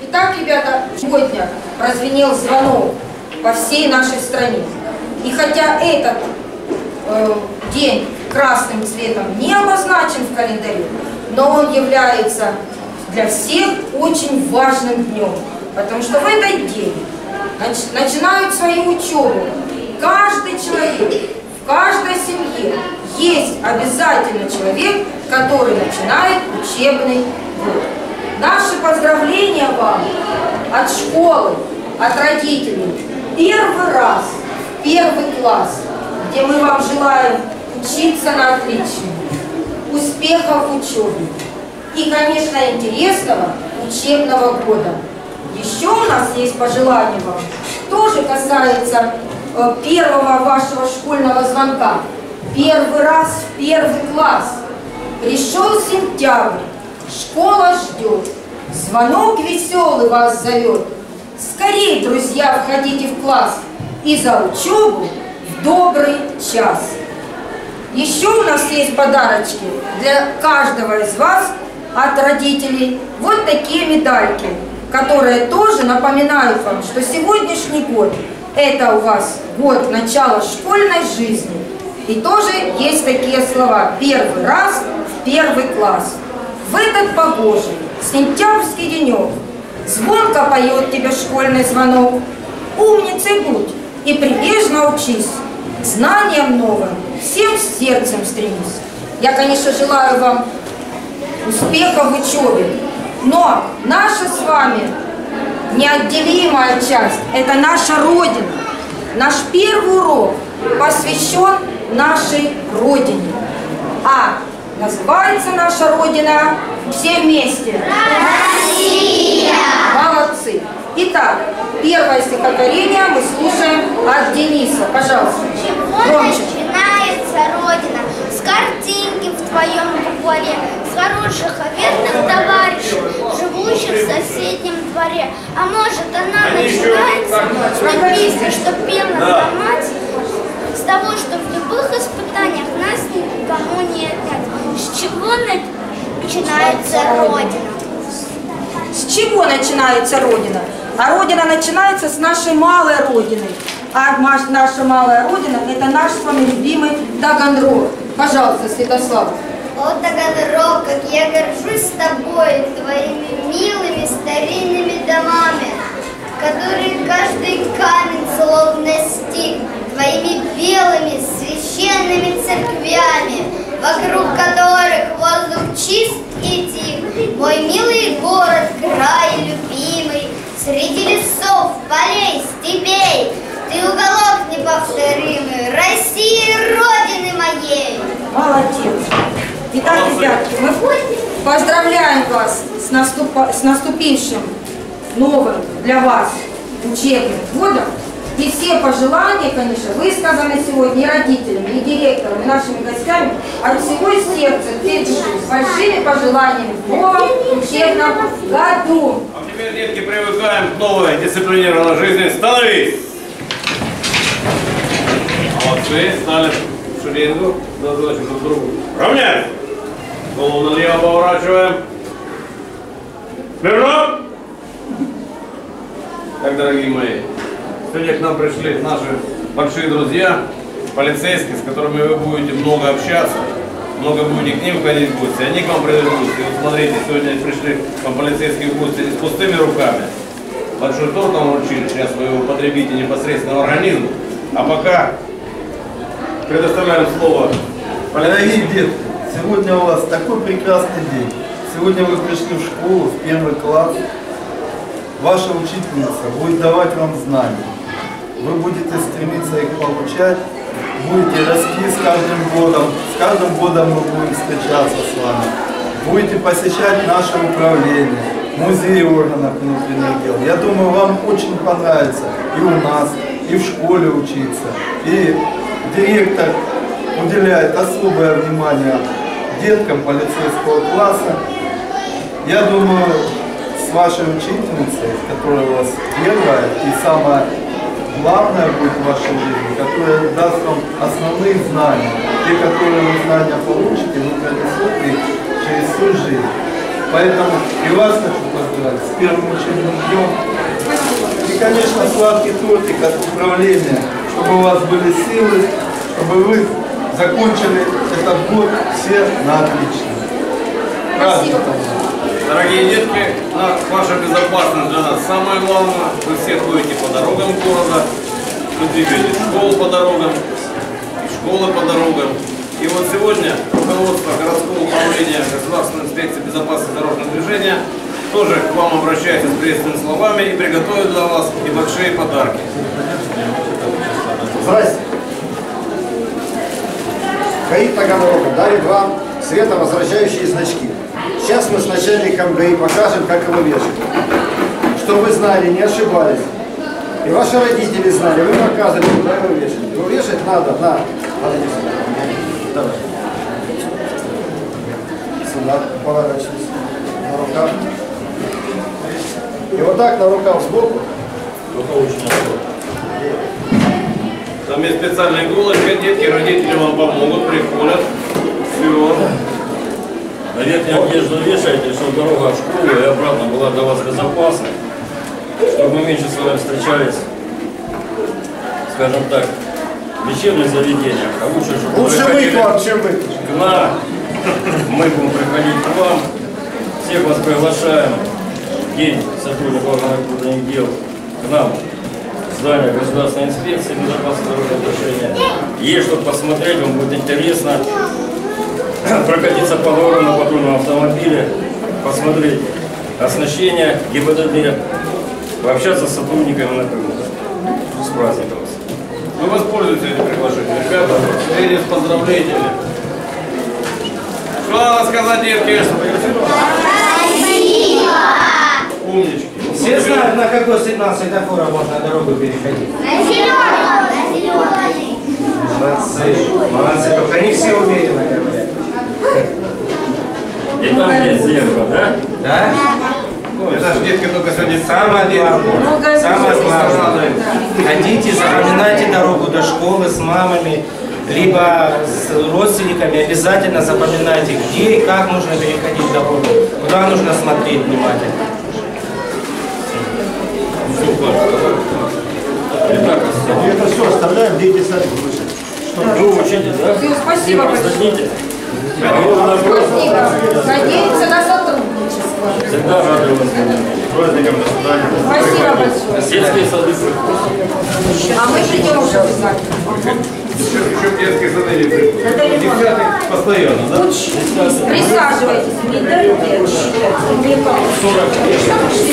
Итак, ребята, сегодня прозвенел звонок по всей нашей стране. И хотя этот день красным цветом не обозначен в календаре, но он является для всех очень важным днем. Потому что в этот день нач- начинают свою учебу каждый человек, в каждой семье есть обязательно человек, который начинает учебный год. Наши поздравления вам от школы, от родителей. Первый раз, первый класс, где мы вам желаем учиться на отлично, успехов в учебе и, конечно, интересного учебного года. Еще у нас есть пожелание вам, тоже касается э, первого вашего школьного звонка. Первый раз в первый класс. Пришел сентябрь, школа ждет, звонок веселый вас зовет. Скорей, друзья, входите в класс и за учебу в добрый час. Еще у нас есть подарочки для каждого из вас от родителей. Вот такие медальки, которые тоже напоминают вам, что сегодняшний год – это у вас год начала школьной жизни. И тоже есть такие слова «первый раз в первый класс». В этот погожий сентябрьский денек звонко поет тебе школьный звонок. Умницей будь и прилежно учись, знаниям новым всем сердцем стремись. Я, конечно, желаю вам успеха в учебе, но наша с вами неотделимая часть – это наша Родина. Наш первый урок посвящен нашей Родине. А называется наша Родина все вместе. Россия! Итак, первое стихотворение мы слушаем от Дениса. Пожалуйста. чего Громче. начинается Родина? С картинки в твоем дворе, с хороших и верных товарищей, живущих в соседнем дворе. А может, она начинается с песни, что пела наша мать, с того, что в любых испытаниях нас никому не отнять. С чего на- начинается Родина? С чего начинается Родина? А Родина начинается с нашей малой Родины. А наша малая Родина – это наш с вами любимый Таганрог. Пожалуйста, Святослав. О, Таганрог, как я среди лесов, полей, степей, ты уголок неповторимый, России, Родины моей. Молодец. Итак, ребятки, мы поздравляем вас с, наступа- с наступившим новым для вас учебным годом. И все пожелания, конечно, высказаны сегодня и родителями, и директором, и нашими гостями от всего сердца, души, с большими пожеланиями в новом учебном году. Детки, привыкаем к новой дисциплинированной жизни. Становись! Молодцы, стали шеренгу, друг друг другу. Равняй! Голову налево поворачиваем. Смирно! Так, дорогие мои, сегодня к нам пришли наши большие друзья, полицейские, с которыми вы будете много общаться, много будете к ним ходить в гости, они к вам придут в гости. Вот смотрите, сегодня пришли вам полицейские в гости с пустыми руками. Большой торт нам вручили, сейчас вы его потребите непосредственно в организм. А пока предоставляем слово Дорогие детки, сегодня у вас такой прекрасный день. Сегодня вы пришли в школу, в первый класс. Ваша учительница будет давать вам знания. Вы будете стремиться их получать, будете расти с каждым годом. С каждым годом мы будем встречаться с вами. Будете посещать наше управление, музей органов внутренних дел. Я думаю, вам очень понравится и у нас, и в школе учиться. И директор уделяет особое внимание деткам полицейского класса. Я думаю, с вашей учительницей, которая у вас первая и самая главная будет в вашей жизни, которая даст вам основные знания, те, которые вы знания получите, вы пронесете через всю жизнь. Поэтому и вас хочу поздравить с первым учебным днем. И, конечно, сладкий тортик от управления, чтобы у вас были силы, чтобы вы закончили этот год все на отлично. Праздником. Дорогие детки, ваша безопасность для нас самое главное. Вы все ходите по дорогам города, вы двигаете школу по дорогам, школы по дорогам. И вот сегодня руководство городского управления Государственной инспекции безопасности дорожного движения тоже к вам обращается с приветственными словами и приготовит для вас небольшие подарки. Здрасте. ГАИ Таганрога дарит вам световозвращающие значки. Сейчас мы с начальником ГАИ покажем, как его вешать. Чтобы вы знали, не ошибались. И ваши родители знали, вы показывали, куда его вешать. Его вешать надо на... Надо иди сюда. Давай. Сюда поворачивайся. На рукав. И вот так на рукав сбоку. Там есть специальная иголочка, детки, родители вам помогут, приколят. Все. На верхнюю одежду вешайте, чтобы дорога в школу и обратно была для вас безопасной. Чтобы мы меньше с вами встречались, скажем так, в лечебных заведениях. А лучше, чтобы Лучше ходили к вам, чем вы. к нам. Мы будем приходить к вам. Всех вас приглашаем в День сотрудников внутренних дел к нам здание Государственной инспекции безопасности дорожного движения. Есть что посмотреть, вам будет интересно прокатиться по дорогам на патрульном автомобиле, посмотреть оснащение ГИБДД, пообщаться с сотрудниками напрямую. С праздником вас. Вы воспользуетесь этим приглашением. Ребята, встретились с поздравлениями. Что надо сказать, детки? Умнички. Все знают, на какой сигнал светофора можно дорогу переходить. Молодцы. Молодцы. Только не все уверенно говорят. Да? Ну, это же детки только сегодня Самое главное. Самое главное. Ходите, запоминайте дорогу до школы с мамами, либо с родственниками. Обязательно запоминайте, где и как нужно переходить дорогу, куда нужно смотреть внимательно. Итак, это все оставляем, дети сами выше. вы учитесь, да? Спасибо? Спасибо. Надеемся на сотрудничество. Всегда рады вас праздникам, до свидания. Спасибо большое. Детские сады. А мы придем уже обязательно. Еще, еще в детские сады не. Десятый постоянно, да? Присаживайтесь.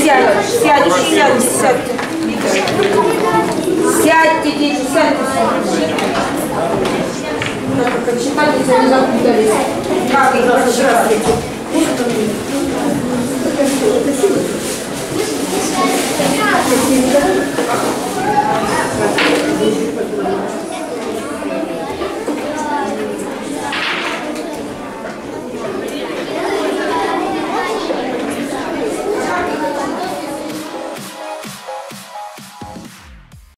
Сядь, сядь, сядь, сядьте. Сядьте, дети, сядьте так как прочитали, если они запутались. Как их прочитали? Спасибо.